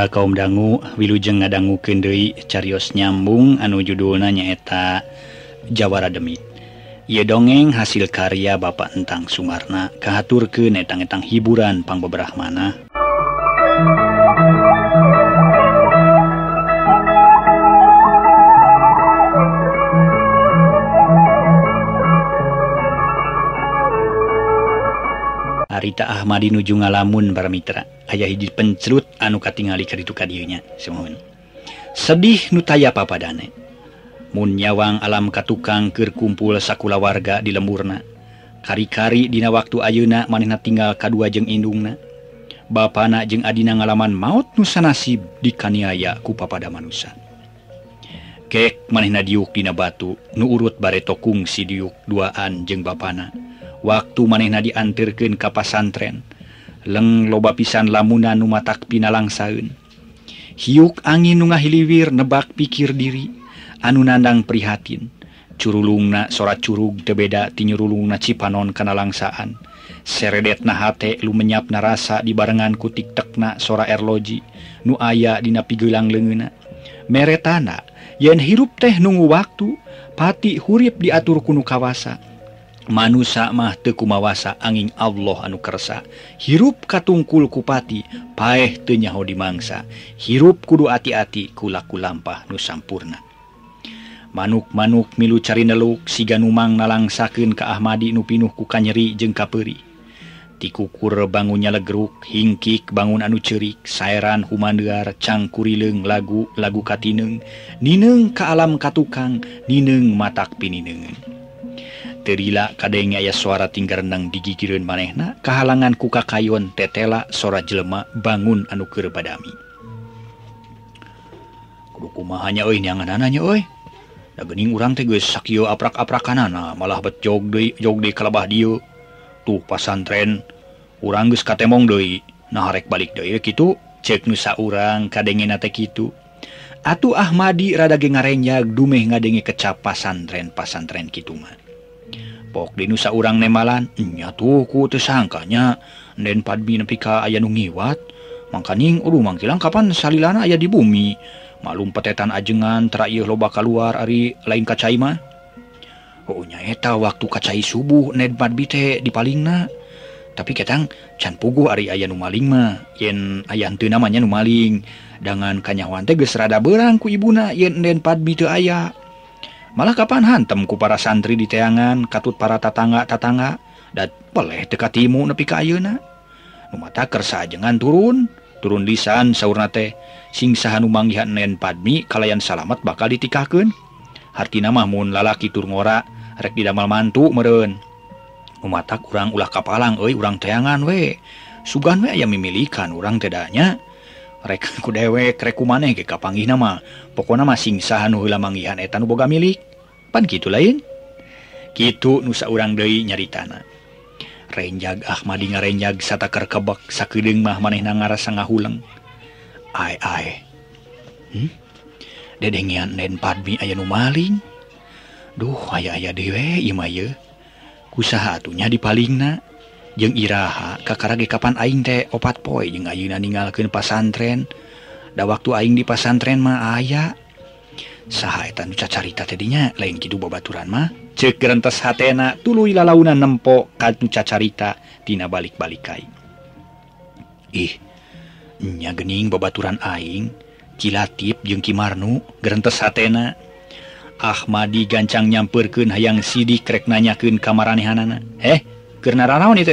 putra kaum dangu Wilujeng ngadanggu Kendri Carios nyambung anu judulna nyaeta Jawara Demit. Ia dongeng hasil karya Bapak Entang Sumarna Kahatur ke netang-etang hiburan pang bebrahmana. Arita Ahmadi nuju ngalamun para mitra ayah hiji pencerut anuka tinggali keitukannya sedih nutaya papadane. Munyawang alam katukang keur kumpul sakula warga di lemburna. Kari-kari dina waktu Ayeuna manehna tinggal K2 jeung Indungna. Bapana jeung Adina ngalaman maut nusa nasib di Kaniaya ku papada manusia kek manehna diuk dina batu nu urut bareto kungsi diuk duaan jeung Bapana. Waktu manehna diantirkeun ka pasantren. leng loba pisan lamunan numatak pinalangsaun hiuk angin nu ngahiliwir nebak pikir diri anu nandang prihatin. Curulungna sorat curug tebeda tinyurulungna cipanon kana langsaan seredet nahate lu menyap narasa dibarengan kutik tekna sora erloji nu aya dina pigelang leungeuna meretana yen hirup teh nunggu waktu pati hurip diatur kunu kawasa. manusia mah tekumawasa angin Allah anu kersa. Hirup katungkul kupati paeh tenyaho dimangsa hirup kudu hati-hati kulaku lampah nu sampurna. Manuk-manuk milu cari neluk siga numang nalangsakeun ke Ahmadi nu pinuh ku kanyeri jeung kapeuri tikukur bangunnya legeruk hingkik bangun anu cerik sairan humandar cangkurileng lagu lagu katineng. Nineng ke alam katukang nineng matak pininengen. terila kadangnya ya suara tinggal renang digigirin manehna kehalangan kuka kayon tetela sora jelema bangun anu keur badami. Kudu kumahanya euy nyanganananya euy? Da geuning urang teh geus sakieu aprak-aprakanana malah bet jog deui jog deui kalebah dieu. Tuh pasantren urang geus katemong deui nah rek balik deui kitu cek nu saurang kadengena teh kitu. Atuh Ahmadi rada ge ngarenjag dumeh ngadenge kecap pasantren pasantren kitu mah. pok di nusa urang nemalannya tuhku tersangkanya Den nepi nepika aya nu ngiwat mangkaning Udu mangkilang kapan salilana aya di bumi? Malum petetan ajengan terakhir loba keluar Ari lain kacaima Ohnyata waktu kacai subuh Ned Padbite di palingna tapi ketang can pugu Ari aya numalingma yen ayaantu namanya numaling dengan kanyawan teges rada berangku Ibuna yen Den Padbite ayah malah kapan hantem ku para santri di teangan katut para tatangga-tatangga? Dan peleh dekat timu nepi kayuna mata kersa jangan turun turun lisan sauna teh. Singsahan umanggihan nen padmi kalayan salamet bakal ditikaken Harti nama Mun lalaki turngora rek didamal mantu meren mata kurang ulah kapalang Oi urang teangan we. Sugan we aya mimilikan urang tedanya rekku dewek reku maneh ke kapangi nama pokok nama singsahan eta etan boga milik. Pan gitu lain? Gitu nusa urang Dei nyaritana. Renjag Ahmad ngarenjag satakar kebak sakideng mah maneh na ngarasa sang huleng ai ai hmm? dedengian den padmi aya nu maling? Duh aya aya dewe imaye kusaha atunya di palingna jeung Iraha Kakaragi kapan aing teh? Opat poi jeung ayeuna ninggalkeun pasantren. Da waktu aing di pasantren mah aya. Saha eta nu cacarita tadinya lain kidu babaturan mah. Cek gerentes hatena tuluy lalaunan nempo ka cacarita tina balik-balik kai ih nya gening babaturan aing. Kilatip jeung Kimarnu gerentes hatena. Ahmadi gancang nyamperkeun hayang sidik rek nanyakeun kamaranehana heh Kernaon itu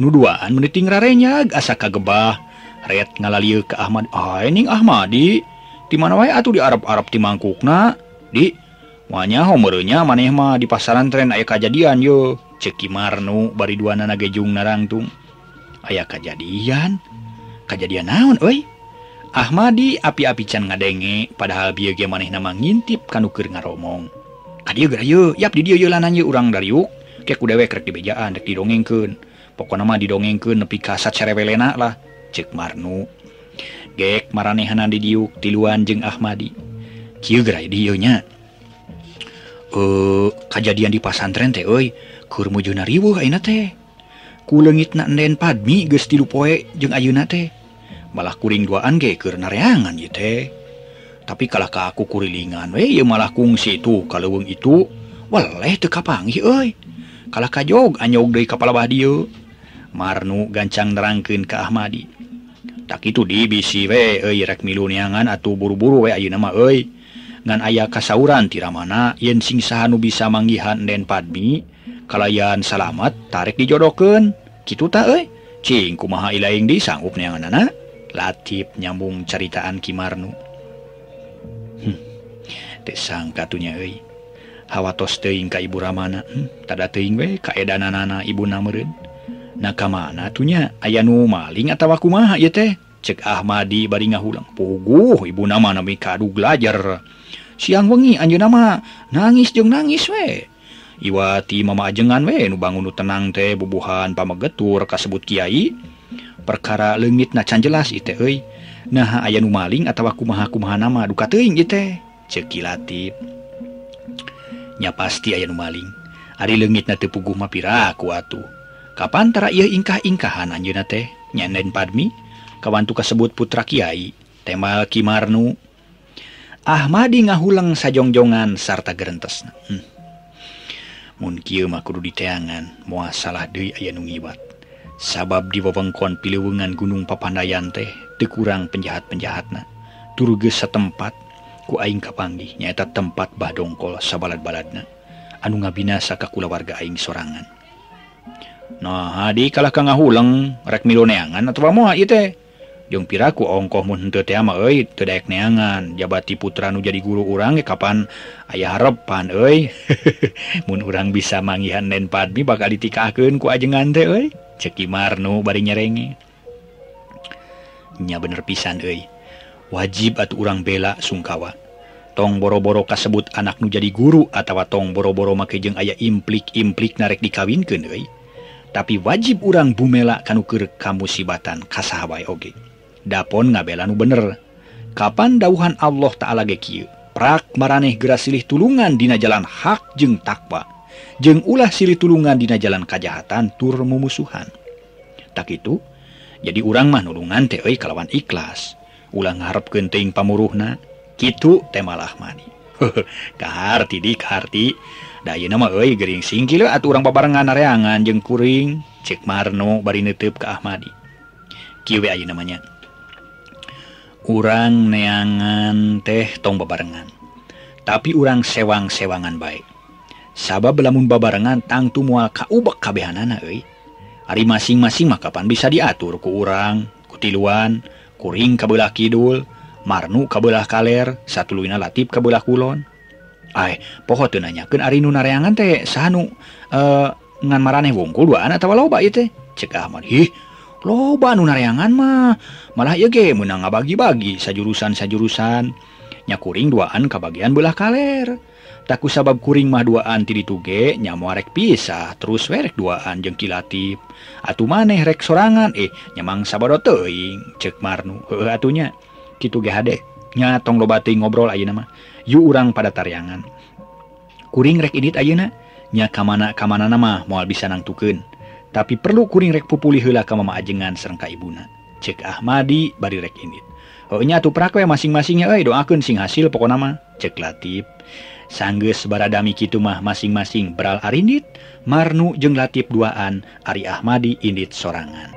nuduan menitingrarenya asa kagebah red ngalaliu ke Ahmad. Aing Ahmadi. Di mana wae atuh di Arab-arab di mangkukna? Di wanya homernya maneh mah di pasaran tren aya kejadian yo. Ceki marnu bari dua nana gejung narangtung aya kejadian kejadian naon oi Ahmadi api-api can ngadenge padahal bieu ge manehna mah ngintip kanu keur ngaromong kadieu yap di dieu lanan urang dariuk. dewek rek dibejaan rek didongengkeun pokok nama didongengkeun nepi kasat cerewelena lah cek Marnu. Gek maranehanan didiuk tiluan jeung Ahmadi. Nya? Eh kejadian di pasantren teh oi keur mujuna ribu ayeuna teh. Ku leungitna nden padmi geus tilu poe jeung ayeuna teh. Malah kuring duaan ge keur nareangan ieu teh. Tapi kalah ka aku kurilingan we ieu malah kungsi itu kaleuweung itu. Waleh teu kapanggih euy. kalah kajog anyog dari kepala Badio Marnu gancang nerangkeun ke Ahmadi. Tak itu di bisi we euy rek miluniangan atuh buru-buru we ayeuna mah euy. Ngan aya kasauran tira mana yen sing saha nu bisa manggihan den padmi kalayan salamet tarik dijodokeun. Kitu ta euy? Cing kumaha ilaing di sanggup neanganna latif nyambung ceritaan Kimarnu hmm, teh sangkatunya euy. hawa tos teing ka ibu Ramana hmm, tada teing we kaedan nana ibu namerin naka mana tunya aya nu maling atau aku maha ya teh? Cek Ahmadi bari ngahulang puguh ibu nama nami kadu belajar siang wengi anjun nama nangis jeng nangis we. Iwati mama ajengan we nu bangun nu tenang teh bubuhan pamegetur kasebut Kiai. Perkara legit nacan jelas ite euy. Nah aya nu maling atau aku maha kumaha nama duka teing ieu teh. Cekilatif nya pasti aya nu maling. Ari legit na tepuguma piraku atuh. Kapantara ia ingkah-ingkahan anjuna teh? Nyanen Padmi kawantu kasebut putra Kyai temal Kimarnu. Ahmadi ngahulang sajongjongan sarta gerentes hmm. kudu diteangan muasalah Dei aya nu ngiwat. Sabab di wewengkon pileuweungan Gunung Papandayan teh tekurang penjahat-penjahatna. Turge setempat ku aing Kapanggih nyaeta tempat Badongkol sabalad-baladna anu ngabinasa ka kulawarga aing sorangan. Nah di kalah ka ngahuleng rek miloneangan atau moa teh. Jeung piraku ongkoh mun henteu teh mah euy teu daek neangan. Jabati putra nu jadi guru urang ge kapan aya harepan euy? Mun urang bisa mangihan nen padmi bakal ditikahkeun ku ajengan teh euy? Ceki marnu bari nyerenge nya bener pisan euy. wajib atau urang bela sungkawa. Tong boro-boro kasebut anak nu jadi guru atau tong boro-boro makejeng ayah implik-implik narek dikawinkan we. tapi wajib urang bumela kanuker kamu sibatan kasahawai oge. Dapon ngabela nu bener. Kapan dauhan Allah ta'ala gekiu prak maraneh gerasilih tulungan dina jalan hak jeng takwa. Jeng ulah silih tulungan dina jalan kajahatan tur mumusuhan. Tak itu jadi urang mah nulungan teh kalawan ikhlas. ulang ngarep genting pamuruhna gitu temalah mani. Kahati dihati day nama Gering singkil aturang babarengan areangan jeung kuring cek Marno bari nutup ke Ahmadi. Kiwe aja namanya urang neangan teh tong babarengan tapi urang sewang-sewangan baik sabab belamun babarengan tangtu mual kaubek kabehanana euy. Hari masing-masing mah kapan bisa diatur ku urang kutiluan Kuring kabelah Kidul Marnu kabelah kaler satu Luina Latif kabelah Kulon. Ay poho ke Arinu nareangan teh sanu eh ngan mareh wongkul anak tawa loba teh. Cekah ih loba nu nareangan mah. Malah yege menang bagi-bagi sajurusan sajurusan nyakuring duaan kebagian belah kaler. takku sabab kuring mah duaan ti tuge nyamuarek pisah. Terus werek duaan jeng kilatip. Atuh maneh rek sorangan eh nyamang sabado teing cek marnu heuh atunya kitu ge hade nya tong loba teuing ngobrol ayeuna mah. Yu urang pada tariangan. Kuring rek idit ayeuna nya kamana kamana nama moal bisa nangtukeun. Tapi perlu kuring rek pupuli heula ka mama ajengan sareng ka ibuna. Cek Ahmadi bari rek indit heuhnya atuh prakwe masing-masingnya euy doakeun sing hasil pokona mah. Cek Latif sangges baradami kitu mah masing-masing beral arindit Marnu jeng Latif duaan Ari Ahmadi indit sorangan.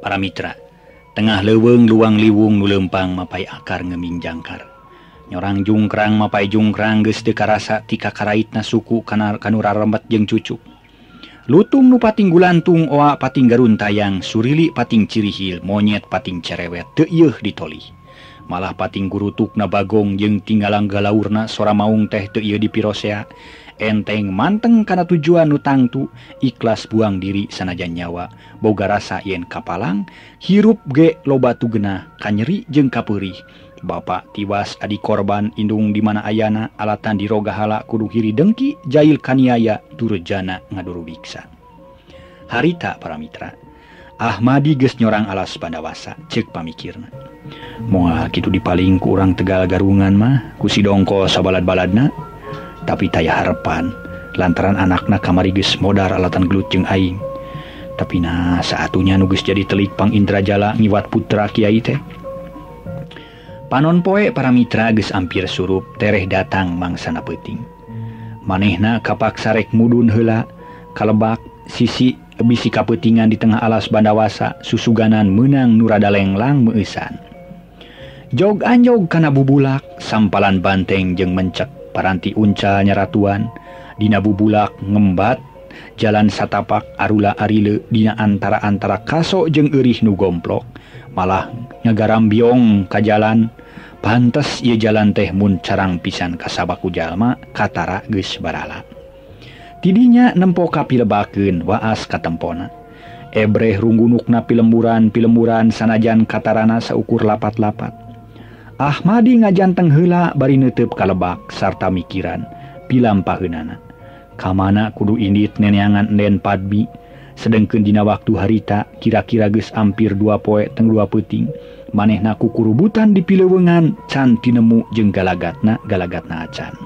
Para mitra tengah leweng luang liwung nulempang mapai akar ngeming nyorang jungkrang mapai jungkrang ge dekarasa tika kaitna suku kana kanura rembat jeung cucu. Lutung nupating gulantung oa pating garun tayang surili pating cirihil monyet pating cerewet teyuh ditoli. Malah pating gurutuk na Bagong jeung tinggalang galaurna sora maung teh te di dipirosea. Enteng manteng karena tujuan nutangtu ikhlas buang diri sanajan nyawa. Boga rasa yen kapalang hirup ge loba tugena kanyeri jeung kapurih Bapak tiwas adik korban Indung di mana ayana alatan dirogahala kudu kiri dengki jail kaniaya durjana ngaduru biksa. Harita para Mitra Ahmadi ges nyorang alas pandawasa cek pamikirna. Mua gitu dipaling kurang tegal garungan mah kusi dongko sabalad-baladna. Tapi taya harepan lantaran anakna kamariges modar alatan gelutjeng Aing. Tapi nah saatnya nuges jadi telik pang Indrajala ngiwat putra Kyai teh. panon poek para mitra geus ampir surup tereh datang mangsana peting manehna kapak sarek mudun hela kalebak sisi bisi kapetingan di tengah alas bandawasa susuganan menang nuradalenglang meesan. Jog anjog kana bubulak sampalan banteng jeung mencek paranti uncal nyaratuan dina bubulak ngembat jalan satapak Arula Arile Dina antara-antara kasok jeung eurih nu gomplok. Malah nyagaram biong ka jalan. Pantes ia jalan tehmun carang pisan kasabaku jalma Katara geus barala. Tidinya nempo kapilebakeun waas katempona Ebreh runggunukna pilemburan pilemburan sanajan Katarana saukur lapat-lapat. Ahmadi ngajanteng hela bari nutup kalebak sarta mikiran pilampaheunana. kamana kudu indit neneangan enden Padmi. Sedengkeun dina waktu harita kira-kira geus ampir dua poek teng dua peting maneh naku kurubutan dipilewengan can tinemu jeung galagatna galagatna acan.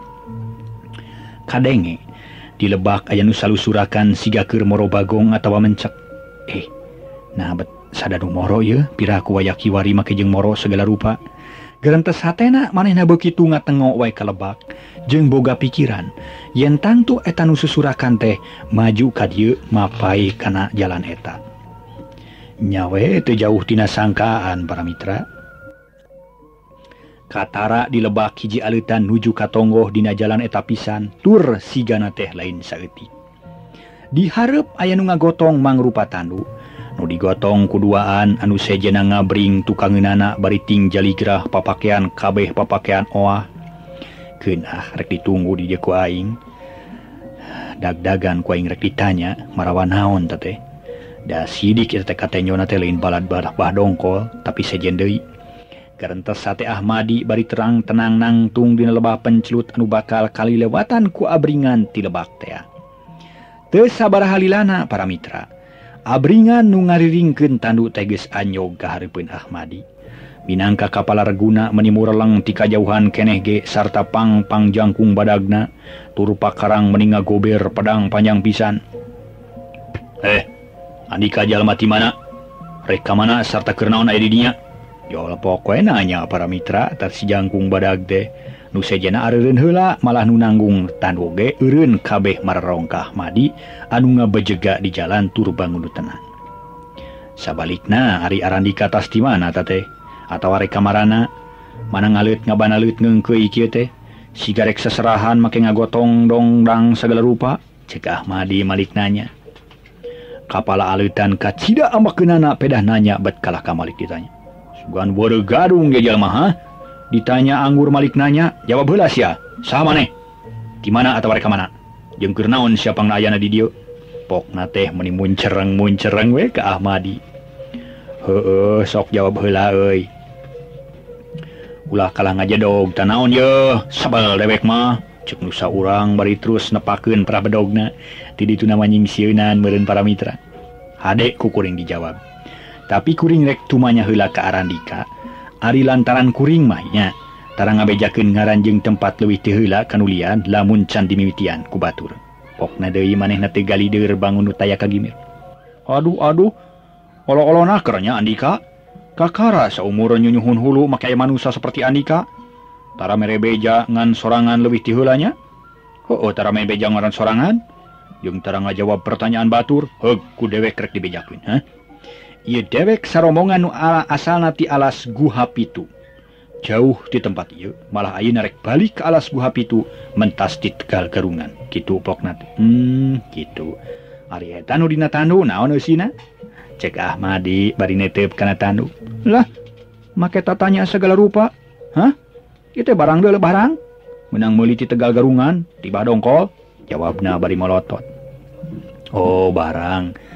Kadenge dilebak aya nu salusurakan sigakeur moro bagong atawa mencek. Eh nah bet sadadu moro ye piraku wayaki wari make jeung moro segala rupa. Grantes hatena manehna begitu nga tengok wai kalebak. Jeung boga pikiran yen tangtu etan nususurakan teh maju kadieu mapai kana jalan eta. Nyawe teu jauh tina sangkaan para mitra. Katara dilebak hiji alitan nuju katonggoh dina jalan eta pisan tur sigana teh lain saeutik. Diharep aya nu ngagotong mangrupa tandu. nu digotong kuduaan anu sejena ngabring tukangenana bariting jaligrah papakean kabeh papakean oah kenah rek ditunggu di jeku aing dag-dagan kuing rek ditanya marawan naon tete da sidik teh katanya teh lain balad barah bah dongkol tapi sejen deui Karentes sate Ahmadi bari terang tenang nangtung dina lebah pencelut anu bakal kali lewatan ku abringan ti lebak teh. Ah. Teu sabaraha lilana para mitra. abringan nu ngariringken tandu teges anyog keharipun Ahmadi. Minangka kapal reguna menimur ti kajauhan kenehge sarta pangpang jangkung badagna turupa karang meninga gober pedang panjang pisan. Eh Andika jalmati mana? Reka mana sarta kernaon aya didinya Yola pokoknya nanya para mitra tar si jangkung badag teh. nusejena Arun hela malah nu nanggung oge Urun kabeh marrongkah Madi anu ngabejega di jalan turbangun tenang. Sabalikna Ari Arandi katas di mana tate atau are kamarana mana ngalit ngabanut kieu teh? Sigarek seserahan make ngagotong dongdang segala rupa? Cegah Madi Malik nanya. Kepala alitan kacita ama kenana pedah nanya bet kalah kamalik ditanya. Sugan bodoh gadung jalma ha. ditanya anggur Malik nanya jawab belas ya sama nih gimana atau mereka mana? Jengker naon siapa ayana di dia pokna teh meni muncereng muncereng we ke Ahmadi. Heeh sok jawab heula euy. Ulah kalah aja dog tanaon ye? Sabal dewek mah. Cek nusa urang bari terus nepakeun pra bedogna ti itu nama nyingsiunan meureun para mitra. Hade kukuring dijawab. Tapi kuring rek tumanya heula ke Arandika. Ari lantaran kuring mahnya tarang ngabejaken ngaranjeng tempat luwih tehela kanulian lamun can dimimitian ku batur. Pokna deui maneh na galider bangun utaya kagimir aduh aduh. Olo-olo nakernya Andika. Kakara seumur nyunyuhun hulu makai manusia seperti Andika. Tara mere beja ngan sorangan lebih tihulanya oh tara mere beja ngaran sorangan? Jeung tara ngajawab pertanyaan batur heug ku dewek rek dibejakeun ha ia dewek saromongan nu ala asal nati alas guha pitu. Jauh di tempat ia malah ayu narek balik ke alas guha pitu mentas di tegal gerungan gitu poknat hmm gitu. Ari tanu dina tandu naon eusina cek Ahmadi bari netep kana tandu lah make tatanya segala rupa. Hah? Itu barang dulu barang menang meuli ti tegal gerungan tiba dongkol? Jawabna bari molotot oh barang.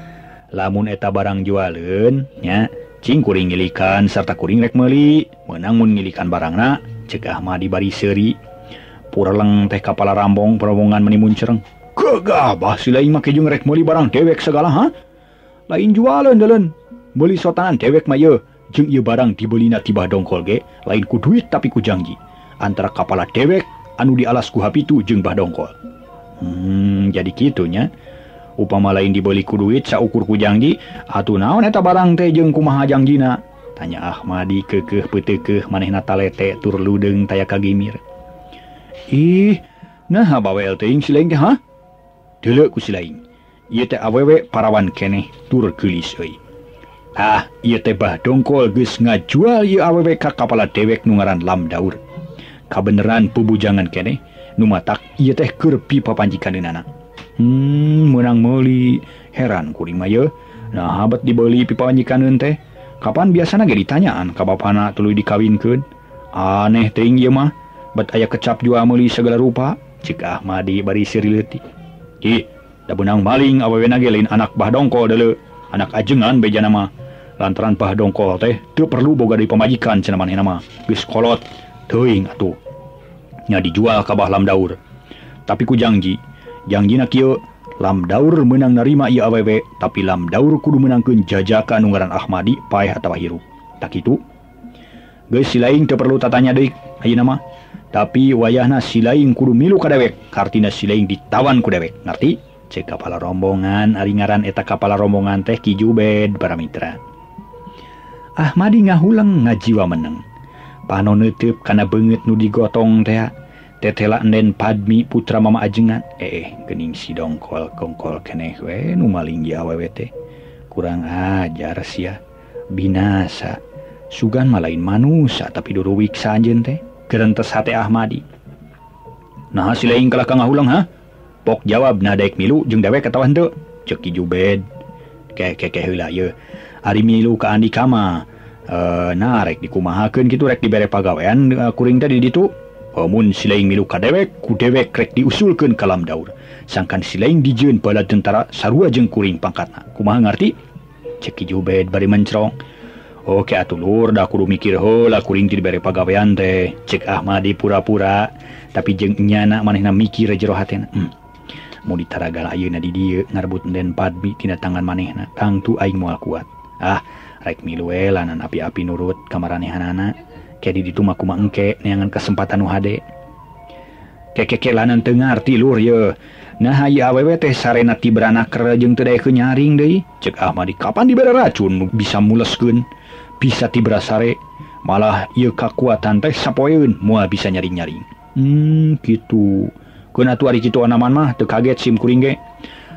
lamun eta barang jualenya cingkuring ngilikan serta kuring rek meli menangun ngilikan barangna cegah mah di bari seri purleng teh kepala rambong perobongan menimun cereng kegabah si lain make jeung rek meli barang dewek segala ha? Lain jualan dalan beli sotanan dewek mah ye jeung ieu barang dibelina tibah dongkol ge lain ku duit tapi ku janji. Antara kepala dewek anu di alas ku hapitu jeung bah dongkol. Hmm jadi kitunya upama lain dibeliku duit saukur kujangji atuh naon eta barang teh jeung kumahajangjiina tanya Ahmadi kekeh petekeh manehna talete tur ludeng taya kagimir. Ih nah bawa si silain teh ha? Dulu ku si lain ieu teh awewe parawan keneh tur geulis euy. Ah ieu teh bah dongkol geus ngajual ieu awewe ka kepala dewek nu ngaran Lam Daur. Kabeneran pubujangan keneh nu matak ieu teh keur pipa anak hmm, menang meli. Heran kuring ye nah habat dibeli pipa panjikan teh. Kapan biasanya ge ditanyaan ka bapana tuluy dikawinkeun? Aneh teuing ieu mah. Bet aya kecap jua meuli segala rupa. Cik Ahmadi bari siri leutik. Da benang maling awewe nage lain anak bah dongkol dele anak ajengan beja nama lantaran pah dongkol teh teu perlu boga di pemajikan cenah manehna mah. Geus kolot teuing atuh. Nya dijual ka Bah Lamdaur tapi ku janji Janjina kieu, lam daur menang narima ia awewe tapi lam daur kudu menangkan jajaka anunggaran Ahmadi payah atau hiru tak itu. Guys silain perlu tatanya deui Ayo nama. Tapi wayahna silain kudu milu kadewek kartina silain ditawan kudewek ngerti? Cek kepala rombongan aringaran eta kepala rombongan teh kijubed para mitra. Ahmadi ngahulang ngajiwa meneng. Panon nutup karena banget nu digotong teh tetela nen Padmi putra Mama ajengan eh gening sidongkol kongkol we nu malinggi teh. Kurang ajar sia binasa. Sugan malain manusia tapi dulu wiksa anjen teh. Gerentes hati Ahmadi. Nah hasil lain kalah kang ulang ha? Pok jawab nadaik milu jeng dewek ketahuan tuh ceki jubed. Ke ke ke hula ye. Hari milu ke andi kama uh, eh, narek dikumahakan gitu rek dibere pagawean eh, kuring tadi ditu. Omun silaing miluka dewek ku dewek rek diusulkan kalam daur. Sangkan silaing dijun pada tentara sarua jeng kuring pangkatna. Kumaha ngerti ceki jubed bari mencerong Oke atuh lur dah kudu mikir heula kuring ti dibere pagawean teh. Cek Ahmadi pura-pura. Tapi jeung nyana manehna mikir jero hatena. Hmm. mau ditaragal ayeuna di dieu ngarbut den padmi tina tangan manehna. Tangtu aing moal kuat. Ah rek miluelanan api-api nurut kamaranehana jadi ditumakuma engke neangan kesempatan uhade. Kekeke lanan Tengar tilur ye. Nah awewe teh sarena tibranakerjeng tedai kenyaring deh cek Ahmad Kapan di racun? Bisa muleskeun. Bisa tibra sare malah ye kekuatan teh sapoeun mua bisa nyaring-nyaring. Hmm gitu kena tuari gitu anaman mah teu kaget sim kuring ge.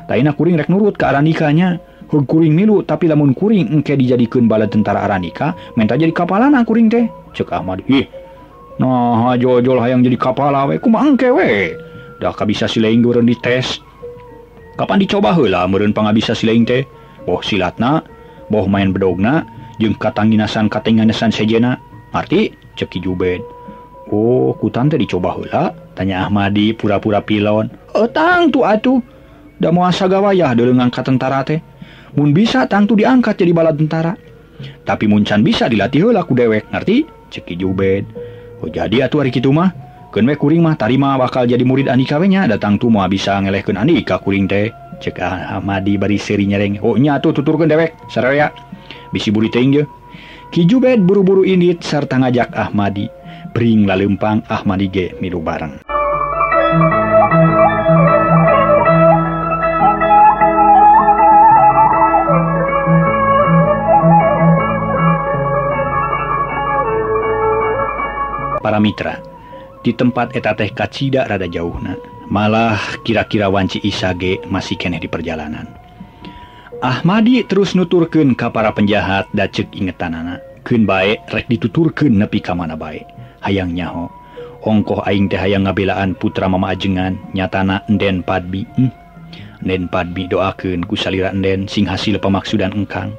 Taina kuring rek nurut ke aranikanya. Kuring milu tapi lamun kuring engke dijadikan bala tentara aranika menta jadi kapalan kuring teh. cek Ahmad. Ih. Nah jojol hayang jadi kapala we mangke we dah kabisa silain di dites. Kapan dicoba heula meureun pangabisa silain teh? Boh silatna boh main bedogna jeung katanginasan katenganasan sejena arti ceki jubed Oh kutan teh dicoba heula tanya Ahmadi pura-pura pilon. Eh, Etang tu atuh. Da muasa gawayah dengan angkat tentara teh. Mun bisa tangtu diangkat jadi bala tentara. tapi Muncan bisa dilatih laku dewek ngerti? Ceki jubed. Oh jadi atuh hari gitu mah? Kenwe kuring mah tarima bakal jadi murid Andi kawenya datang tuh mau bisa ngelehkeun Andika kuring teh. Cek Ahmadi bari seri nyereng. Oh nya tuh tuturkeun dewek saraya bisi buri teng Ki Jubed buru-buru indit serta ngajak Ahmadi. Bring lalempang Ahmadi ge milu bareng. para Mitra. Di tempat eta teh kacita rada jauhna. Malah kira-kira wanci Isage masih keneh di perjalanan. Ahmadi terus nuturken ka para penjahat dacek ingetan anak kun baik rek dituturken nepi ka mana baik hayang nyaho. Ongkoh aing teh hayang ngabelaan putra mama ajengan nyatana enden padbi hmm. Nen padbi doaken kusalira enden sing hasil pemaksudan engkang.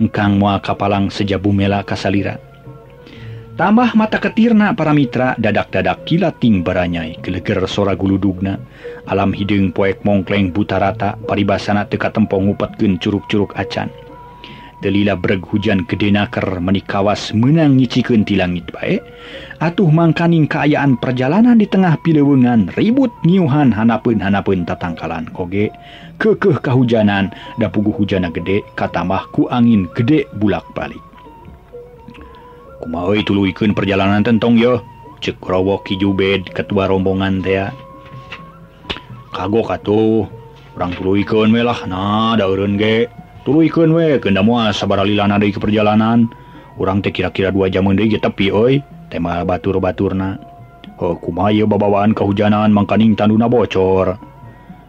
Engkang mua kapalang sejabu mela kasalira Tambah mata ketirna para mitra dadak-dadak kilating baranyai geleger sora guludugna. Alam hidung poek mongkleng buta rata paribasana teka tempong ngupetkeun curug-curug acan. Delila breg hujan gedenaker menikawas menang ngicikeun ti langit bae. Atuh mangkaning kaayaan perjalanan di tengah pilewengan ribut ngiuhan hanapeun-hanapeun tatangkalan koge. Kekeh kahujanan dapugu hujana gede katambah ku angin gede bulak balik. mau tuluken perjalanan tentong yo. Cerowo kijubed ketua rombongan tea. Kagok atuh. Urang orang we lah. Nah daun ge. Tuluken we. Kenda muas sabar lilana deui ka perjalanan. Urang teh kira-kira 2 jam deui tepi euy tema batur-baturna. Oh kumaha babawaan kehujanan mangkaning tanduna bocor?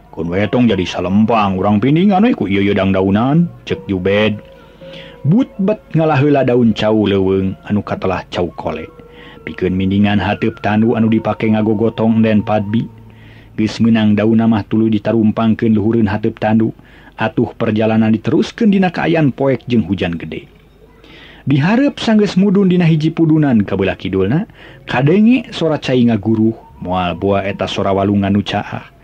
Kun wetong jadi salempang urang pindingan we ku ieu dang dangdaunan cek jubed. butbat ngalahla daun cau leweng anu katalah cau kole. Piken mindingan hatib tandu anu dipakai ngago gotong dan padbi. Ges menang daun namah tulu ditarumpangkan luhurun hatib tandu atuh perjalanan diteruskan dina kaayaan poek jeung hujan gede. Diharap sangges mudun dina hiji pudunan kabelah kidulna kadenge sora cair ngaguruh mual buah eta sora walungan nucaah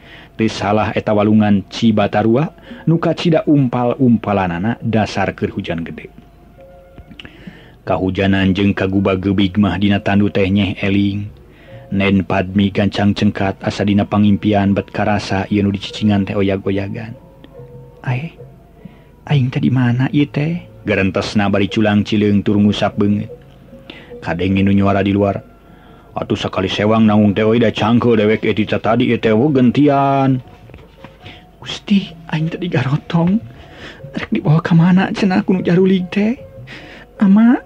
salah eta walungan Cibatarua nuka Cda umpal-umpalanana dasar ke hujan gede kahujanan jeng kaguba gebigmah Mahdina tandu tehnyeh eling nen padmi gancang cengkat asa dina pangimpian bet karasa yenu dicicingan teh oyag-oyagan Ae Aing tadi mana ieu teh? Garantos nabari culang cileng turung usap banget. Kadengin nu nyuara di luar. Atuh sekali sewang nanggung teoida cangke dewek etita tadi etewu gentian. Gusti, aing tadi garotong. Rek dibawa ke mana cenah kunu jarulig teh? Ama,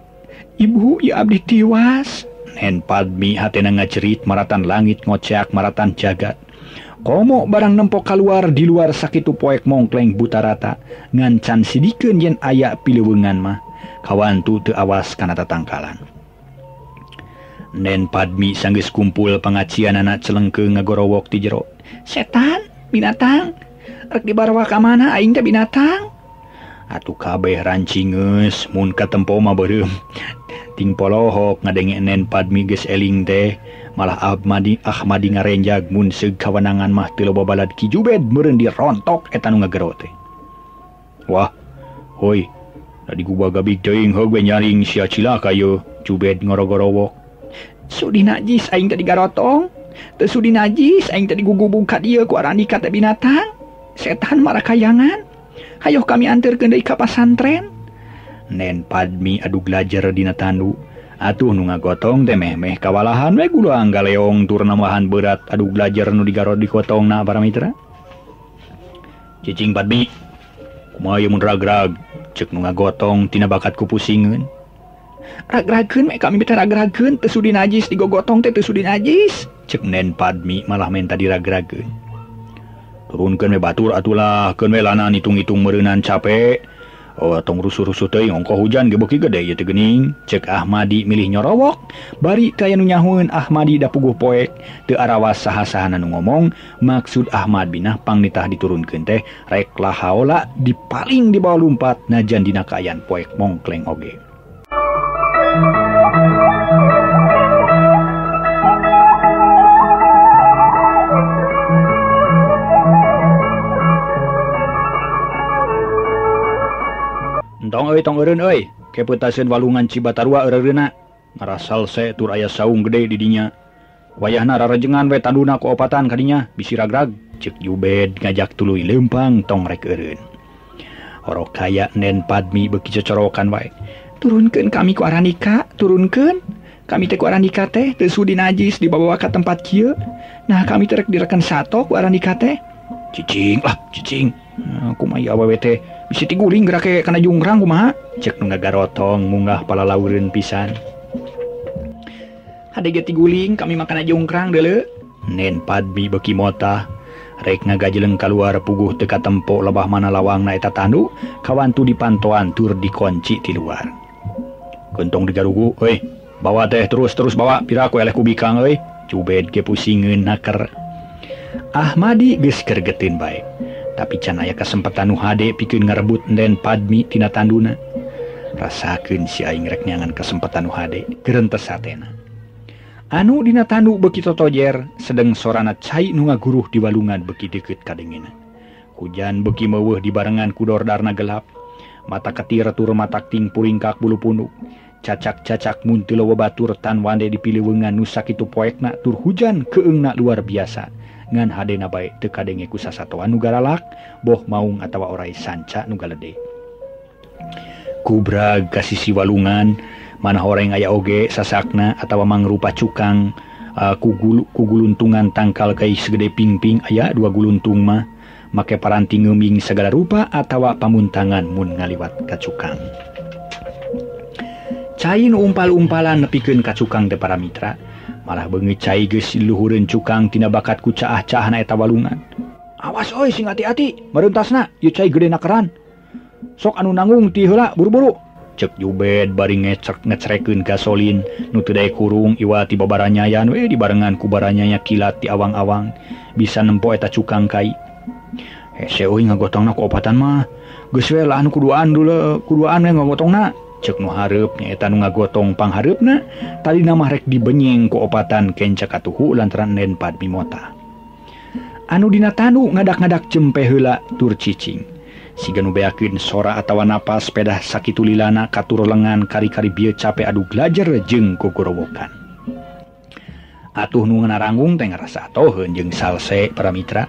ibu ya abdi tiwas. Nen Padmi hatena ngacerit maratan langit ngoceak maratan jagat. Komo barang nempok keluar di luar sakitu poek mongkleng buta rata ngancan sidiken yen ayak pilewengan mah kawantu teu awas kana tatangkalan. Nen Padmi sanggis kumpul pengacian anak celengke ngagorowok di jero. Setan binatang. Rek dibarwa ka mana aing teh binatang. Atuh kabeh rancinges mun katempo mah beureum. Ting polohok ngadenge Nen Padmi geus eling teh. Malah Ahmadi Ahmadi ngarenjag mun seug kawenangan mah teu loba balad Ki Jubed meureun dirontok eta nu ngagero teh. Wah hoi tadi gua gabig teuing heug nyaring sia cilaka yeuh. Jubed ngorogorowok. Sudi najis aing tadi garotong. Tesudi najis aing tadi gugubuka dia ku arani kata binatang. Setan marah kayangan. Hayo kami antar ke ka pasantren Nen Padmi adu glajer dina tandu. Atuh nu ngagotong teh meh-meh kawalahan we guluang galeong turnamahan berat adu glajer nu digarot dikotong na para mitra. Cicing Padmi kumaha mun ragrag? Cek nu ngagotong tina bakatku pusingeun. rag-ragen kami rag-ragen tesudi najis digogotong teh tesudi najis. Cek nen Padmi malah minta dirag-ragen turunkan me batur atulah ken we lanan hitung-hitung merenan capek. Oh, tong rusuh-rusuh teuing ongko hujan gebeki gede ieu teh geuning cek Ahmadi milih nyorowok. Bari kaya nu nyahueun Ahmadi da puguh poek. Teu arawas saha-sahana nu ngomong maksud Ahmad binah pangnitah diturunkeun teh rek lahaola dipaling di bawah lumpat najan dina kaayaan poek mongkleng oge. tongren euy keputasen walungan Cibatarwa eureureuna ngarasal se tur aya saung gede didinya wayah nararejengan we tanduna dinya, bisi ragrag. cek jubed ngajak tuluy lempang tong rek eureun. Orok kaya nen padmi beki cecorokan wae. turunkan kami kuaranika turunkan kami tekuaranika teh Sudi najis dibawa ke tempat Ky nah kami terek direken satu kuaranika teh. Cicing lah cicing. Aku may teh? Bisa tiguring gerak kayak karena jungrang kumaha? Cek nggak garotong munggah pala lauren pisan. Ada geti guling kami makan aja ungkrang dulu nen padbi beki mota. Rek ngagajeleng keluar puguh teka tempo lebah mana lawang naeta tandu kawantu dipantuan tur dikunci di luar. kentong digarugu Oi. Bawa teh terus terus bawa. Piraku eleh kubikang Oi. Cubed ke pusingin naker Ahmadi geskergetin baik tapi canaya kesempatan Nuhade pikeun ngarebut dan padmi tina tanduna. Rasakan si aing rek nyangan kesempatan Nuhade gerentes satena anu dina tandu beki totojer sedang sorana cai nu ngaguruh di walungan beki deket kadengina. Hujan beki meuweuh di barengan kudor darna gelap. Mata ketir tur matak ting puringkak bulu punuk cacak-cacak munttil webaturtan wande dipilih wengan nusak itu poeknak tur hujan keengnak luar biasa. Ngan hadena baik tekadenge kusa satuan nugaralak boh maung atawa orai sanca nugalede kubra kasisi walungan mana orang aya oge sasakna atau mangrupa cukang uh, kugul, kuguluntungan tangkal kai segede pingping aya dua guluntung mah make paranti ngeming segala rupa atau pamuntangan mun ngaliwat kacukang. cair umpal-umpalan nepiken ka cukang depara Mitra malah luhureun cukang tina bakat ku caah-cahan eta walungan. Awas Oi sing hati-hati merentasna y gede nakeran sok anu nanggung tila buru-buru. Cek jubed bari ngecek ngecerekeun gasolin nutuday kurung iwati babaranyayan we dibarengan kubaranyanya kilat di awang-awang. Bisa nempo eta cukang kai. Hese ngagotong na keopatan mah. Geswe lah anu kuduan dulu kuduan we ngagotong na cek nu harepnyaeta ngagotong pangharep na tadi namarek dibenyeng keopatan kencakatuhu lantaran nenpad mimota anu dina tanu ngadak-ngadak cempe hela tur cicing. Siganu beyakin sora atawa napas pedah sakit lilana katur lengan kari-kari bi capek adu glajar jeng kogorowokan atuh nu ranggung teh ngerasa tohen jeng salse para mitra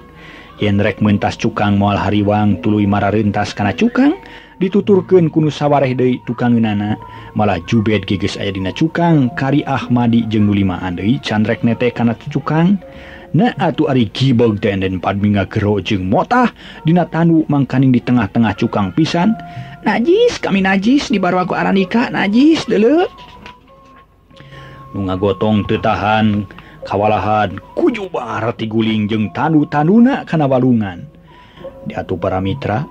yen rek mentas cukang moal hariwang tuluy mara rentas kana cukang dituturken kuno sawwaeh De tukangana malah jubed geges ayadina cukang kari Ahmadi jenglima Andai canrek nete karena cukang. Na atuh Ari gibog dan dan padminga gero jeng motah Dina tanu mangkaning di tengah-tengah cukang pisan. Najis kami najis di baru aku aranika najis dulu nu ngagotong tetahan kawalahan kujubar tiguling jeng tanu tanuna kana walungan diatu para Mitra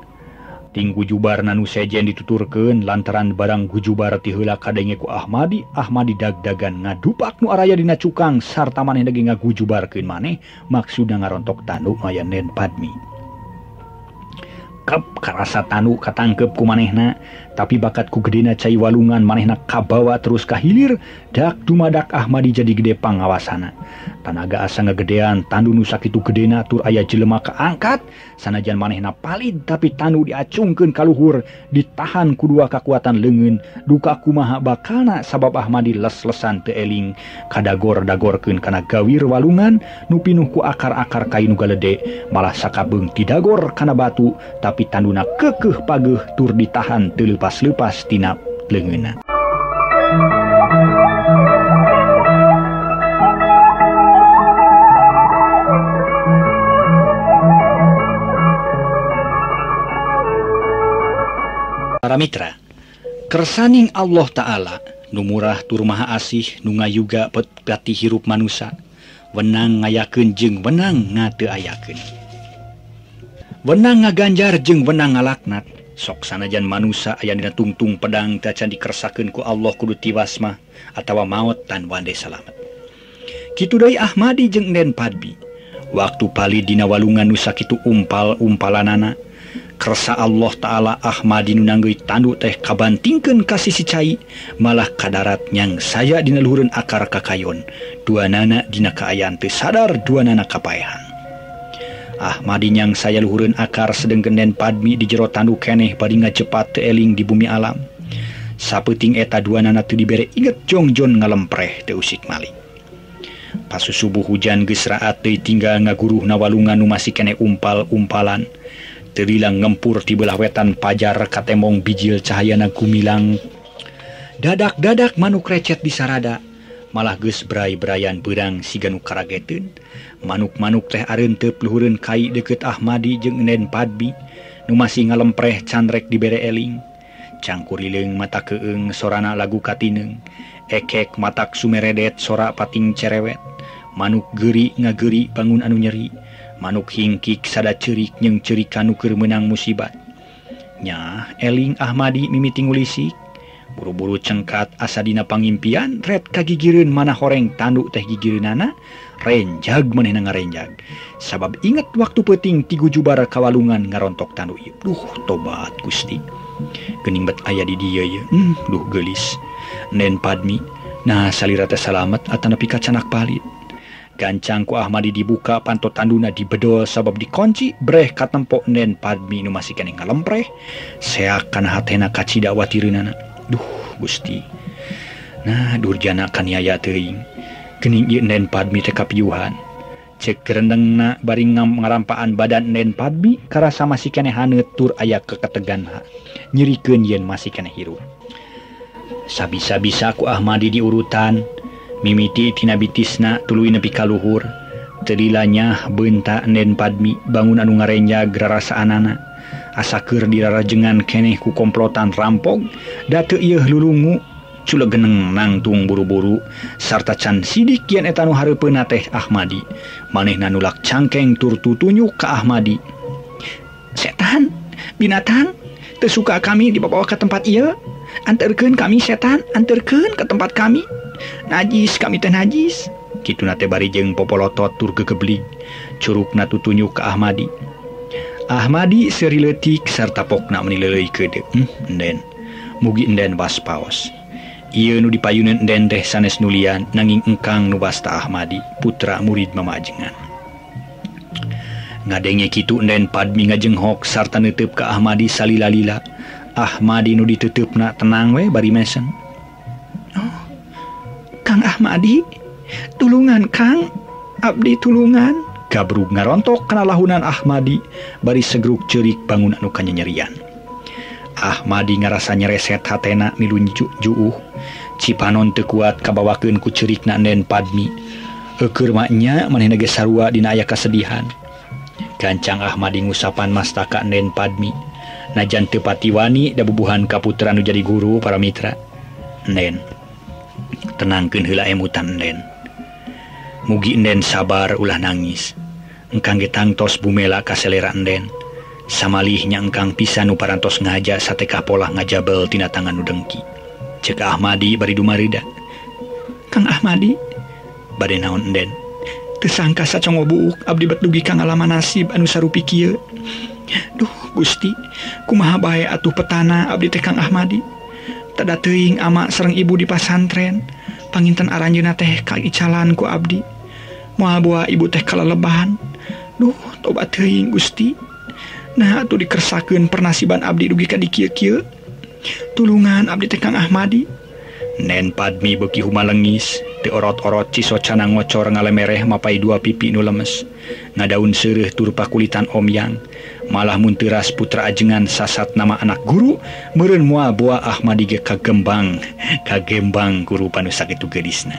gujubar nanu sejen dituturken lantaran barang gujubarti kadenge kadengeku Ahmadi Ahmadi dagdagan ngadupak nu araya dina cukang sarta maneh daging ngagujubarkeun maneh maksudna ngarontok tanu mayan nen padmi. Kep karasa tanu katangkep ku manehna tapi bakatku gedena cai walungan manehna kabawa terus kahilir dak dumadak Ahmadi jadi gede pangawasana. Tanaga asa ngegedean tandu nusak itu gedena tur ayah jelema keangkat. Sanajan manehna palid tapi tandu diacungkeun kaluhur ditahan kedua kekuatan lengan. Duka kumaha bakana sabab Ahmadi les-lesan teeling kadagor-dagorkeun kana gawir walungan nu pinuh ku akar-akar kainu galede. Malah sakabeng tidagor kana batu tapi tanduna kekeh pageh tur ditahan telupa lepas tinap lengena para mitra kersaning Allah ta'ala numurah turmaha asih nunga juga petpati hirup manusia wenang ngayaken jeng wenang ngate ayaken. Wenang ngaganjar jeng wenang ngalaknat sok sanajan manusia aya dina tungtung pedang tacan dikersakanku Allah kudu tiwasma atau maut tan Wande salamet. Kidai Ahmadi jeung Den Padbi. Waktu pali dina walungan nusakitu umpal umpalanana kersa Allah ta'ala Ahmadi nunanggui tanduk teh kabantingken kasih sicai malah kadarat yang saya dina luhureun akar kakayon dua nana dina kaayaan teh sadar dua nana kapayahan Ahmadnyang saya luhurun akar sedeng genden padmi di jero tandu keneh badinga cepat teeling di bumi alam. Sapeting eta dua nana tuh diberre inget jongjon ngalempreh teusik Malik. Pasu subuh hujan gesraat tinggal ngaguruh nawalungan nu masih kene umpal-umpalan. Terilang ngempur di belah wetan pajar katemong bijil cahayana gumilang. Dadak-dadak manuk recet di sarada. malah ges Brai Bryan berang siganu karagetun. Manuk-manuk teh Arentep Luhurun Kai deket Ahmadi jeung Nen Padbi. Nu masih ngalempreh canrek dibere eling. Cangkurileng mata keeng sorana lagu katineng. Ekek matak sumeredet sora pating cerewet. Manuk geri ngageri bangun anu nyeri. Manuk hingkik sada cerik nyeng cerik kanuker menang musibatnya eling Ahmadi mimiting ulisik. buru-buru cengkat asa dina pangimpian red kagigireun mana horeng tanduk teh gigireunana renjag meneh ngarenjag. Sabab ingat waktu peting tigu jubara kawalungan ngarontok tanduk ieu. Duh tobat Gusti. Gening bet aya di dieu ye hmm, duh gelis nen padmi nah salira teh salamet atana pika canak palit. Gancang ku Ahmadi dibuka panto tanduna dibedol sabab dikunci breh katempok nen padmi nu masih kene ngalempreh. Seakan hatena kacida watirinana Duh Gusti. Nah durjana kaniaya teing kening Nen Padmi teka piuhan cek rendeng na baring ngarampaan badan Nen Padmi karasa masih kene hanet tur aya keketegan ha. Yen masih kene hiru sabisa-bisa ku Ahmadi di urutan mimiti tinabitisna tului nepi kaluhur telilanya bentak Nen Padmi bangun anu ngarenja gerarasa anak asaker dirarajengan keneh ku komplotan rampok date ia lulungu cule geneng nangtung buru-buru sarta can sidik yen etanu hareupeuna teh Ahmadi. Manehna nulak cangkeng turtu tunjuk ka Ahmadi. Setan binatang tersuka kami dibawa ke tempat ia antarkan kami setan antarkan ke tempat kami? Najis kami teh najis. Gitu nate bari jeng popolotot tur kegeblig curug natu tunjuk ke Ahmadi. Ahmadi seriletik serta pokna menilai kede hmm, enden mugi enden bas Ieu nu dipayunan enden teh sanes nulian nanging engkang nu basta Ahmadi putra murid mamajengan. Ngadenge kitu enden padmi ngajenghok sarta netep ke Ahmadi salila-lila. Ahmadi nu ditetepna tenang we bari mesen oh, Kang Ahmadi? Tulungan Kang? Abdi tulungan? gabrug ngarontok kana lahunan Ahmadi bari segruk cerik bangun anu kanyenyerian Ahmadi ngarasa nyereset hatena milun juuh. Cipanon tekuat kabawakeun ku cerik nanden Padmi. Eker maknya manehna ge sarua dina aya kasedihan. Gancang Ahmadi ngusapan mastaka Nen Padmi. Najan teu pati wani dabubuhan kaputra nu jadi guru para mitra. Nen tenangkeun heula emutan Nen. mugi Enden sabar ulah nangis. Engkang getangtos bumela kaselera Enden samalihnya engkang nu parantos ngaja satekah pola ngajabel tina tangan nudengki cek Ahmadi bari dumarida. Kang Ahmadi bade naon Enden tersangka sacongo buuk abdi bet dugi kang alama nasib anu sarupi kieu? Duh Gusti kumaha bae atuh petana abdi teh Kang Ahmadi? Tada teuing ama sereng ibu di pasantren. panginten Aranjuna teh kaicalan ku Abdi. Mua buah ibu teh kalau lebahan Duh tobat teing Gusti. Nah tuh dikersakeun pernasiban Abdi dugi ka dikieu-kieu tulungan Abdi Tekang Ahmadi. Nen Padmi beki huma lengis orot-orot ciso cana ngocor ngalemereh mapai dua pipi nu lemes. Ngadaun sereh turpa kulitan Om Yang. malah muntiras putra ajengan sasat nama anak guru meren mua buah Ahmadiga kagembang kagembang guru panu sakitu gadisna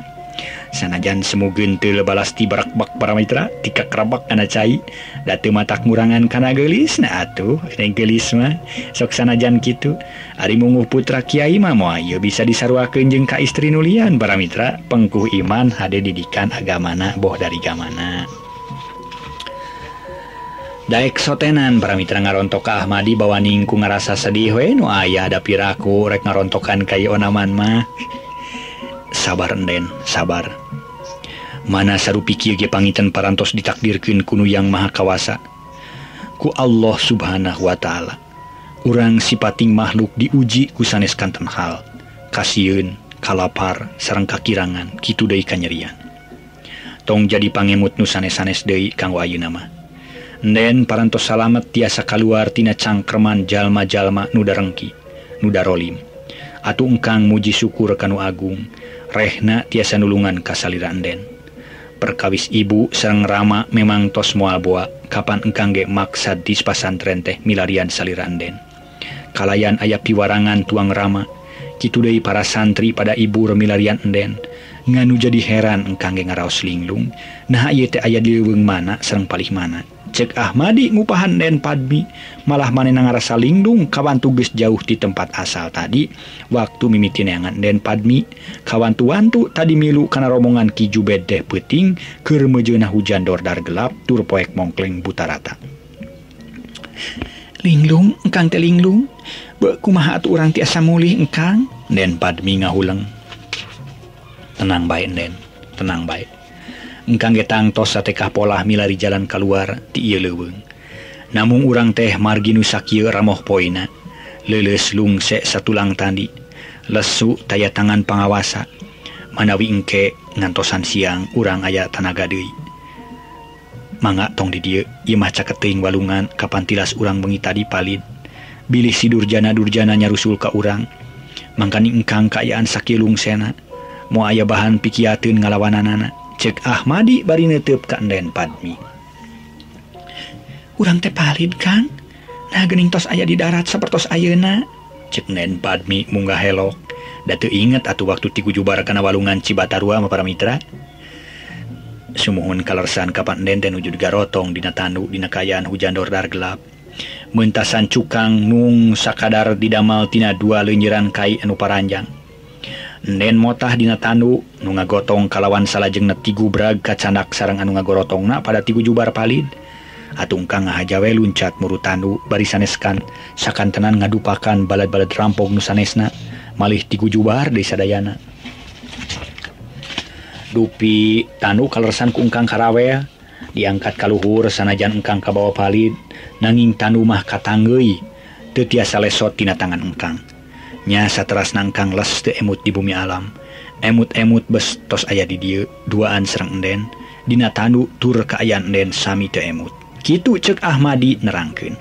sanajan semogen te lebalasti barakbak para mitra tika kerabak anak cai datu mata kurangan kana gelis na atuh neng gelis mah. Sok sanajan kitu ari munguh putra kiai mah moa ieu bisa disaruakeun jeung ka istri nulian para mitra pengkuh iman hade didikan agamana boh dari gamana. Daek sotenan paramira ngarontok ka Ahmadi bawa ningku ngerasa sedih we nu aya ada piraku rek ngarontokan kayu onaman mah sabar enden sabar. Mana saru pikir ge pangitan parantos ditakdirkan kunu yang maha kawasa? Ku Allah subhanahu wa ta'ala. Orang sipating makhluk diuji kusanes kanten hal. Kasiun kalapar sareng kakirangan kitu deui kanyerian. Tong jadi pangemut nu sanes-sanes deui kanggo ayeuna mah. Nen parantos salamet tiasa keluar tina cangkreman jalma-jalma nudarengki nudarolim. Atu engkang muji syukur kanu Agung Rehna tiasa nulungan kasaliran den perkawis ibu sereng rama memang tos mual boa kapan engkang ge maksad di pasantren teh milarian saliran den kalayan ayah piwarangan tuang rama kitu deui para santri pada ibu remilarian enden nganu jadi heran engkang ge ngaraos linglung nah ieu teh aya di leuweung mana sereng palih mana. cek Ahmadi ngupahan Den Padmi malah manen ngarasa lindung kawan tugas jauh di tempat asal tadi. Waktu mimiti neangan dan Padmi kawan tuantu tadi milu karena rombongan Ki Jubed deh peting kermejena hujan dordar gelap tur poek mongkleng buta rata. Linglung engkang telinglung beku maha orang tiasa mulih engkang? Den Padmi ngahuleng. Tenang baik den. Tenang baik. engkang getangtos satekah pola milari jalan keluar ti ieu leuweung. Namung urang teh margi nu sakieu ramoh poina. Leuleus lungsek satulang tandi. Lesu taya tangan pangawasa. Manawi engke ngantosan siang urang aya tanaga deui. Mangga tong di dieu ieu mah caketing walungan kapan tilas urang bengi tadi palid bilih si durjana durjananya nyarusul ka urang. Mangkani engkang kaayaan sakieu lungsena mau aya bahan pikiatin ngalawananana cek Ahmadi bari nutup kanden Padmi. Kurang teh palid kan nah gening tos ayah di darat sepertos ayeuna. Cek Nen Padmi munggah helok. Datu inget atau waktu ti jubar karena walungan Cibatarua sama para mitra. Sumuhun kalersan kapan denten wujud garotong dina tandu dina kayaan hujan dordar gelap. Mentasan cukang nung sakadar didamaltina dua lenyeran kai anu paranjang. nen motah dina tanu nu ngagotong kalawan salajeng tigu brag kacanak sarang anu ngagorotongna pada tigu jubar palid. Atungkang ngahajawe luncat muru tanu barisaneskan sakantenan ngadupakan balad-balad rampog nusanesna malih tigu jubar desa dayana. Dupi tanu kalersan kungkang karawe diangkat kaluhur sanajan engkang kabawa palid nanging tanu mah katanggei teu tiasa lesot tina tangan engkang. nyasa teras nangkang les de emut di bumi alam. Emut-emut bestos aya di dia duaan serang enden. Dina tandu tur keayaan enden sami te emut. Kitu cek Ahmadi nerangkeun.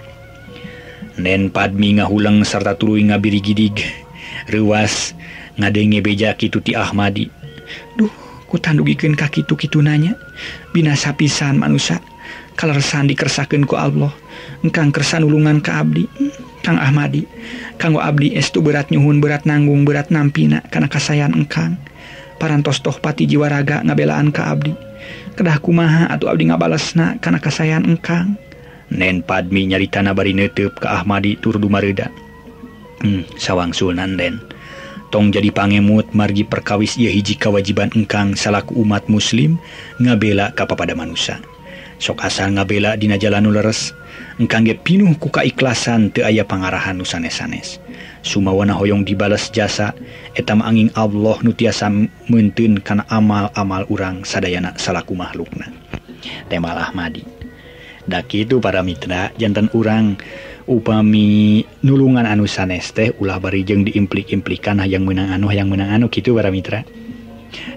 Nen padmi ngahuleng sarta tuluy ngabiri gidig. Ruas ngadenge beja kitu ti Ahmadi. Duh ku tandugikeun ka kitu-kitu nanya Binasa pisan manusia Kalersan dikersakeun ku Allah. engkang kersan ulungan ke Abdi. Kang Ahmadi. Kanggo Abdi estu berat nyuhun berat nanggung berat nampina karena kasayan engkang. Parantos tohpati jiwaraga ngabelaan ke Abdi. Kedah kumaha atau Abdi ngabalesna karena kasayan engkang? Nen Padmi nyari tanah bari netep ke Ahmadi tur dumareda hmm, sawang Sunan Den tong jadi pangemut margi perkawis ia hiji kewajiban engkang salaku umat muslim ngabela kapapada manusia sok asal ngabela dina jalan nu leres. Engkangge pinuh ku kaikhlasan te aya pangarahan nu sanes-sanes. Sumawana hoyong dibalas jasa etam angin Allah nu tiasa meunteun kana amal-amal urang sadayana salaku makhlukna. Temalah madi da kitu para mitra jantan urang upami nulungan anu sanes teh ulah barijeng diimplik-implikan hayang menang anu hayang menang anu kitu para mitra.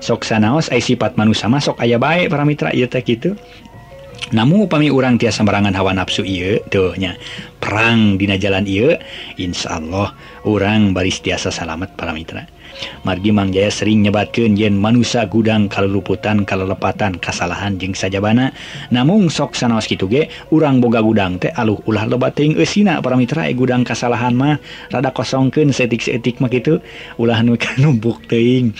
Sok sanaos ai sifat manusia masuk aya baik para mitra ieu teh kitu. namun upami orang tiasa merangan hawa nafsu ia tuhnya perang Dina jalan ia Insya Allah orang baris tiasa salamet para Mitra margi Mangjaya sering nyebatkan yen manusia gudang kalau luputan kalau lepatan kesalahan jeng sajabana. Namun sok sanaos kitu ge urang boga gudang teh aluh ulah lebating teuing eusina para mitra e gudang kesalahan mah. Rada kosongkeun setik-setik mah kitu ulah nu numpuk teuing.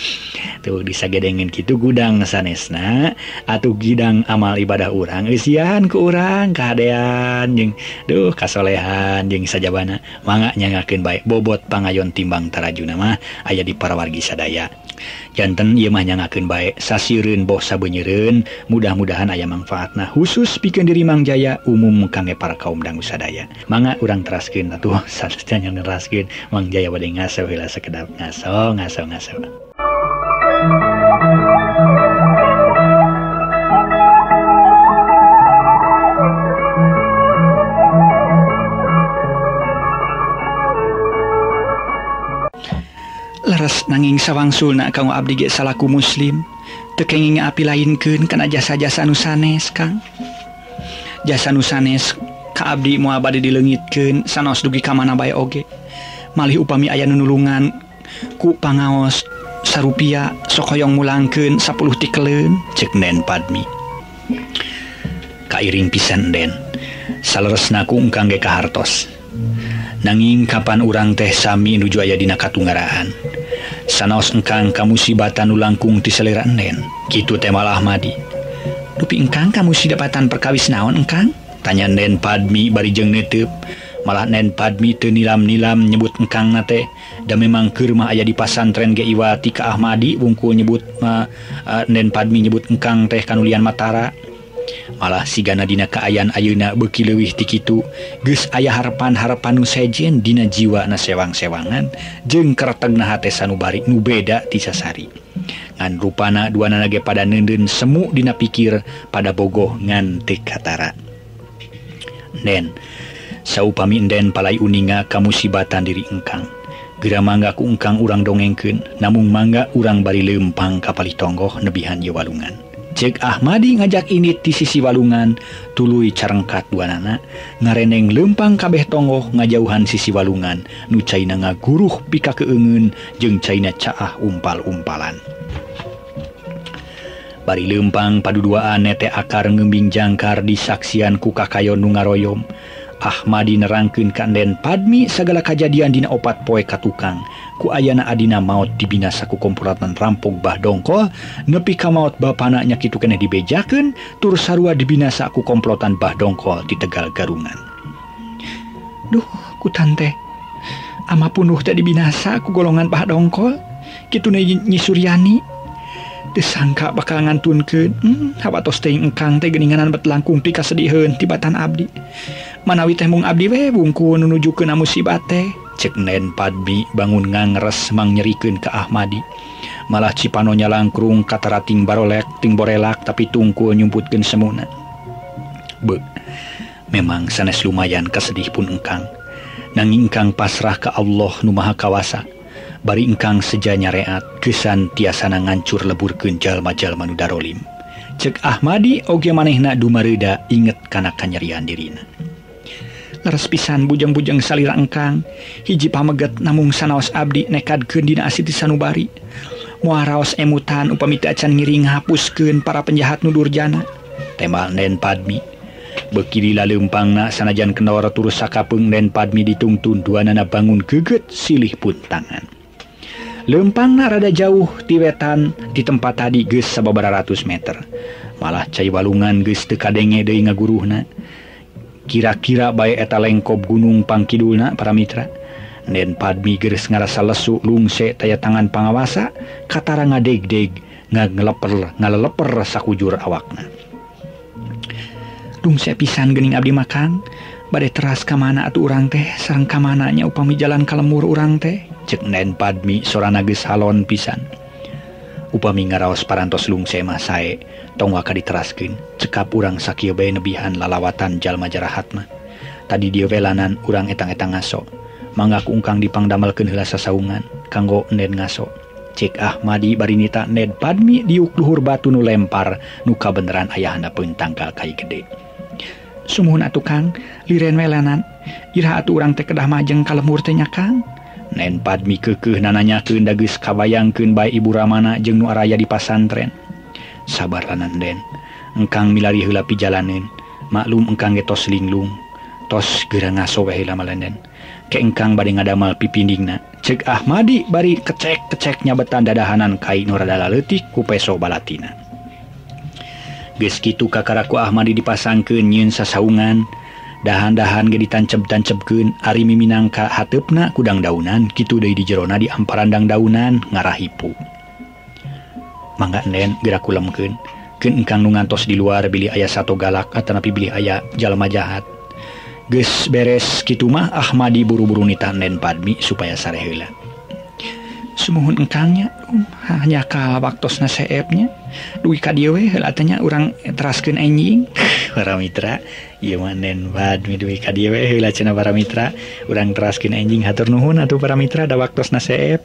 Tuh disagedengeun kitu gudang sanesna. Atuh gidang amal ibadah urang eusian ke urang kahadean jeung duh kasolehan jeung sajabana. Mangga nyangakeun baik bobot pangayon timbang tarajuna mah aya di para wargi sadaya. Jantan Imahnya ngaken baik sasiun bosa benyiren mudah-mudahan aya manfaat nah khusus bikin diri Mang Jaya umum kangge para kaum dangu sadaya. Manga urang teraskin atau yang ngeraskin Mang Jaya wadah ngaso sekedap ngaso ngaso ngaso waras nanging sawwangsulna kamu Abdi Ge salaku muslim. Tekenging api lainkeun karena jasa-jasa nusanes Kang. Jasa nusanes Ka Abdi muabadi dilengitken sanos dugi kamana bay oge. Malih upami ayah nunulungan ku pangaos sarupiah sokoyong mulangken 10 tikelen. Ceknen Padmi. Kairing pisan Den. Engkang ge kahartos. Nanging kapan urang teh sami nuju aya dina katunggaraan sanaos engkang kamu sibatan ulangkung ti selera enen gitu tema Ahmadi dupi engkang kamu sidapatan perkawis naon engkang? Tanya nen padmi bari jeng netep. Malah nen padmi te nilam-nilam nyebut engkang nate dan memang kerma ayah di pasantren ge iwati ka Ahmadi bungku nyebut ma, uh, nen padmi nyebut engkang teh kanulian Matara. malah siganadina keayaan Ayeuna beki lewih tikitu ges ayah harepan harepanu sejen Dina jiwa na sewang-sewangan. Jeng hate sanubari nu beda tisasari ngan rupana dua nage pada nenden semu Dina pikir pada bogoh ngante Katara. Den sauupaminden palai uninga kamu sibatan diri engkang. Gera mangga ku engkang urang dongengken namun mangga urang bari lempang kapali tonggoh nebihan Yewalungan cek Ahmadi ngajak ini di sisi walungan tulu carengkat duanana ngareneng lempang kabeh tonggoh ngajauhan sisi walungan. Nu China nga guruh pika keengen jeung China caah umpal-umpalan. Bari lempang paduduaan nete akar ngembing jangkar disaksian kukakayo nu ngaroyom. Ahmadi nerangkeun kanden Padmi segala kejadian dina opat poe katukang. ku ayana Adina maut dibinasaku komporatan rampung bah dongkol nepi ka maut bapanaknya kitu kene dibejaken tur sarua dibinasaku komplotan bah dongkol di Tegal Garungan. Duh ku tante. Ama punuh tadi binasa ku golongan bah dongkol kitu nyi Suryani. Disangka bakal ngantunkeun hmm, hawa tos engkang teh geninganan bet langkung pika sediheun tibatan abdi. manawi temung Abdi webungku nunuju ke na musibate ceknen Padbi bangun ngangres mang nyeriken ke Ahmadi. Malah Cipanonya langkrung katarating barolek ting borelak tapi tungku nyumputkan semuna Be memang sanes lumayan kesedih pun engkang. Nanging ingkang pasrah ke Allah numaha kawasa bari ingkang sejanya reat kesan tiasana ngancur lebur kenjal majal manudarolim cek Ahmadi oge manehna dumareda inget kana kanyerian dirina. leres pisan bujang-bujang salira engkang. Hiji pameget namung sanaos Abdi nekad Dina Asiti Sanubari. Muaraos emutan upamita acan ngiring hapuskeun para penjahat nudur jana tembal nen Padmi. Bekirila lempangna sanajan kendora turus sakapeng Den Padmi ditungtun duanana bangun geget silih pun tangan. Lempangna rada jauh di wetan di tempat tadi ges sababara ratus meter. Malah cai walungan ges tekadenge deui ngaguruhna. kira-kira baik eta lengkop Gunung Pangkidulna para Mitra. Nen Padmi geus ngarasa lesu lungse taya tangan pangawasa katara ngadeg-deg ngaleper ngaleper sakujur awakna. Lungse pisan gening abdi makan badai teras kamana atuh urang teh sarang kamananya upami jalan kalemur urang teh. Cek Nen Padmi sorana geus halon pisan. upami ngaraos parantos lungsema sae tong waka diteraskin cekap urang sakio bay nebihan lalawatan jalma jarahatma tadi dia welanan urang etang-etang ngaso. Mangga ungkang dipangdamelkeun heula sasaungan kanggo ned ngaso. Cek Ahmadi barinita ned padmi diuk luhur batu nu lempar nuka beneran ayahanda pun tangkal kai gede. Sumuhun atuh Kang. Liren welanan irha atuh urang teh kedah majeng kalemur teh nya Kang. Nenpami kekeh nananya ke kabayang kabayangkeun baik ibu Ramana jeung nuaraya di pasantren. Sabar lananden, engkang milari heula jalanin maklum engkang getos linglung, tos gera ngaso we heula malanden. Ke engkang bade ngadamel pipindingna, cek Ahmadi bari kecek-kecek nyabetan dadahanan kai nu rada leutik ku peso balatina. Geus kitu kakaraku Ahmadi dipasangkeun nyieun sasaungan, dahan-dahan ge ditancep-tancebkeun Ari miminangka hatepna kudang daunan gitu deui di jerona di amparandang daunan ngarahipu. Mangga nen gerak kulemkeun. Keun engkang nu ngantos di luar bilih aya satu galak atanapi bilih aya jalma jahat. Geus beres kitu mah Ahmadi buru-buru nitah nen padmi supaya sareheula. Semohun engkangnya. Um, hanya ka waktu naseepnya. Duwi ka diewe helatanya orang teraskin enjing para mitra iya manen bad mi duwi ka diewe helatanya para mitra orang teraskin enjing hatur nuhun atau para mitra ada waktu nasep